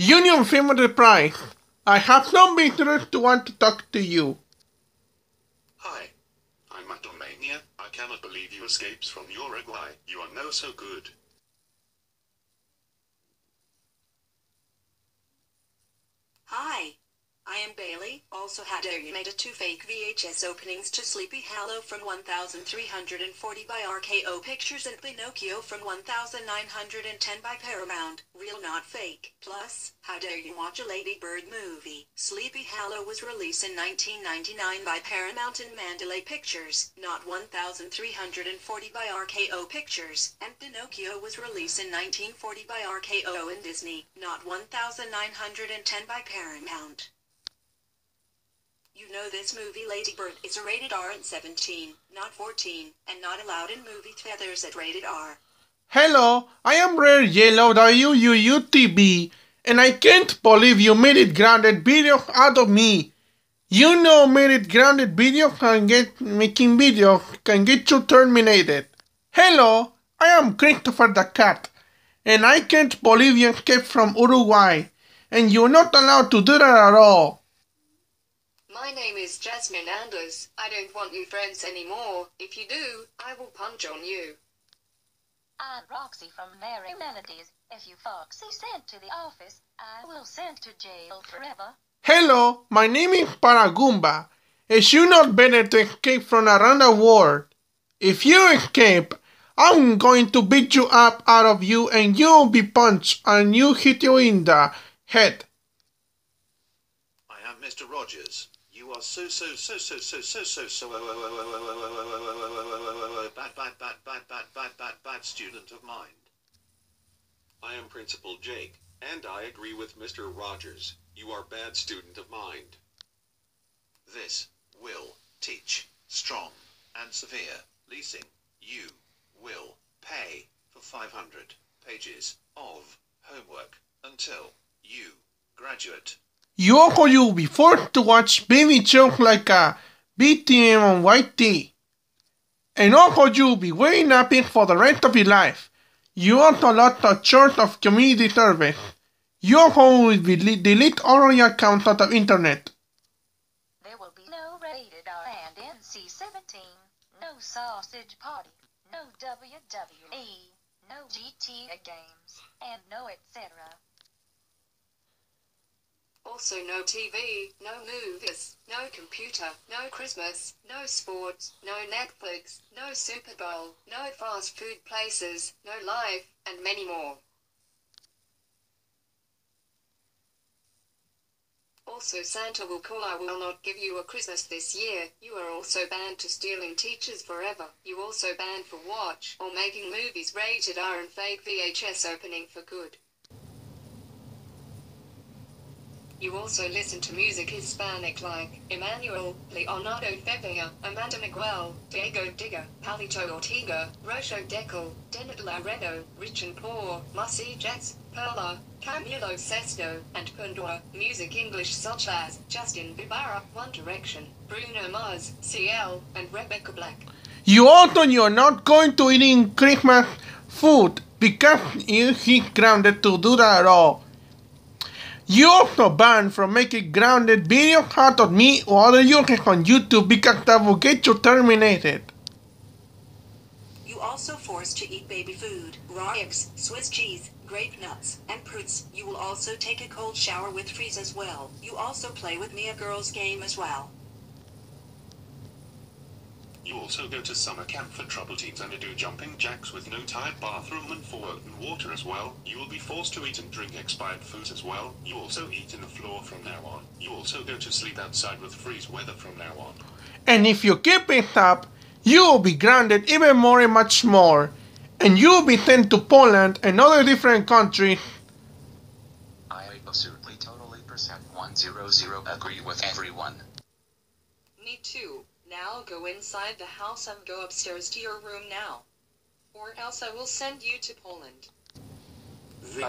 Union Film Prize. I have some visitors to want to talk to you. Hi, I'm Matomania. I cannot believe you escaped from Uruguay. You are no so good. Hi, Am Bailey. Also had you made a two fake VHS openings to Sleepy Hollow from 1340 by RKO Pictures and Pinocchio from 1910 by Paramount. Real not fake. Plus, how dare you watch a Lady Bird movie? Sleepy Hollow was released in 1999 by Paramount and Mandalay Pictures, not 1340 by RKO Pictures, and Pinocchio was released in 1940 by RKO and Disney, not 1910 by Paramount. You know this movie Lady Bird is a rated R and 17, not 14, and not allowed in movie theaters at rated R. Hello, I am Rare Yellow WUUTB, and I can't believe you made it grounded video out of me. You know made it grounded video can get making video can get you terminated. Hello, I am Christopher the Cat, and I can't believe you escaped from Uruguay, and you're not allowed to do that at all. My name is Jasmine Anders. I don't want you friends anymore. If you do, I will punch on you. I'm Roxy from Merrie Melodies. If you Foxy sent to the office, I will send to jail forever. Hello, my name is Paragumba. Is you not better to escape from around the world? If you escape, I'm going to beat you up out of you and you'll be punched and you hit you in the head. I am Mr. Rogers. You are so so so so so so so so bad bad bad bad bad bad bad bad student of mind. I am Principal Jake, and I agree with Mr. Rogers. You are bad student of mind. This will teach strong and severe leasing. You will pay for 500 pages of homework until you graduate. You you'll be forced to watch baby shows like a BTM on YT. And also you'll be wearing nappies for the rest of your life. You lost a church of community service. You also will be delete all your accounts out of internet. There will be no rated R and NC-17, no sausage party, no WWE, no GTA games, and no etc. Also no TV, no movies, no computer, no Christmas, no sports, no Netflix, no Super Bowl, no fast food places, no life, and many more. Also Santa will call I will not give you a Christmas this year. You are also banned to stealing teachers forever. You also banned for watch or making movies rated R and fake VHS opening for good. You also listen to music Hispanic like Emmanuel, Leonardo Favio, Amanda Miguel, Diego Verdaguer, Palito Ortega, Rocío Dúrcal, Dennett Laredo, Rich and Poor, Marcy Jets, Perla, Camilo Sesto, and Pandora. Music English such as Justin Bieber, One Direction, Bruno Mars, CL, and Rebecca Black. You also you're not going to eating Christmas food because you hit grounded to do that at all. You also banned from making grounded video out of me or other users on YouTube because that will get you terminated. You also forced to eat baby food, raw eggs, Swiss cheese, grape nuts, and fruits. You will also take a cold shower with freeze as well. You also play with me a girls game as well. You also go to summer camp for trouble teens and do jumping jacks with no tied bathroom and for open water as well. You will be forced to eat and drink expired foods as well. You also eat in the floor from now on. You also go to sleep outside with freeze weather from now on. And if you keep it up, you will be grounded even more and much more. And you will be sent to Poland and other different country. I absolutely totally percent 100 agree with everyone. Me too. Now go inside the house and go upstairs to your room now. Or else I will send you to Poland. The